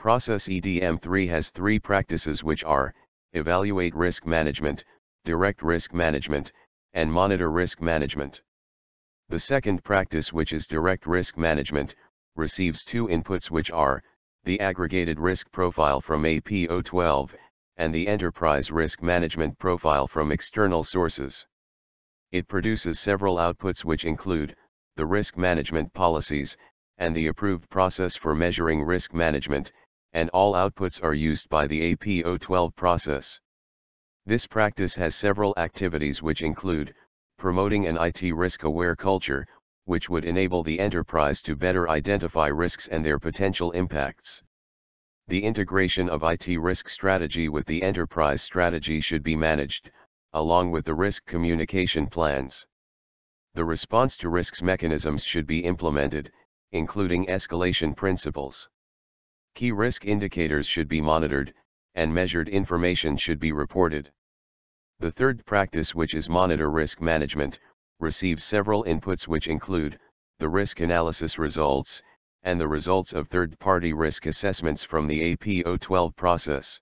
Process EDM3 has three practices which are, evaluate risk management, direct risk management, and monitor risk management. The second practice which is direct risk management, receives two inputs which are, the aggregated risk profile from APO12, and the enterprise risk management profile from external sources. It produces several outputs which include, the risk management policies, and the approved process for measuring risk management, and all outputs are used by the APO12 process. This practice has several activities which include, promoting an IT risk-aware culture, which would enable the enterprise to better identify risks and their potential impacts. The integration of IT risk strategy with the enterprise strategy should be managed, along with the risk communication plans. The response to risks mechanisms should be implemented, including escalation principles. Key risk indicators should be monitored, and measured information should be reported. The third practice which is monitor risk management, receives several inputs which include, the risk analysis results, and the results of third-party risk assessments from the APO12 process.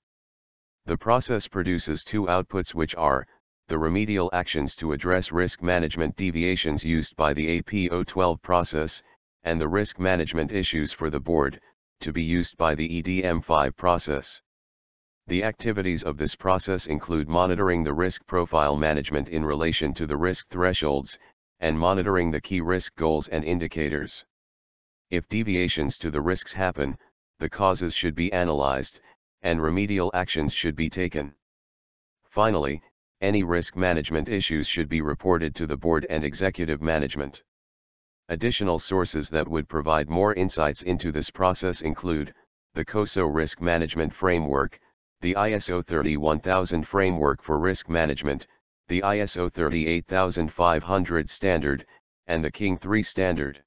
The process produces two outputs which are, the remedial actions to address risk management deviations used by the APO12 process, and the risk management issues for the board, to be used by the EDM5 process. The activities of this process include monitoring the risk profile management in relation to the risk thresholds, and monitoring the key risk goals and indicators. If deviations to the risks happen, the causes should be analyzed, and remedial actions should be taken. Finally, any risk management issues should be reported to the board and executive management. Additional sources that would provide more insights into this process include, the COSO Risk Management Framework, the ISO 31000 Framework for Risk Management, the ISO 38500 Standard, and the King 3 Standard.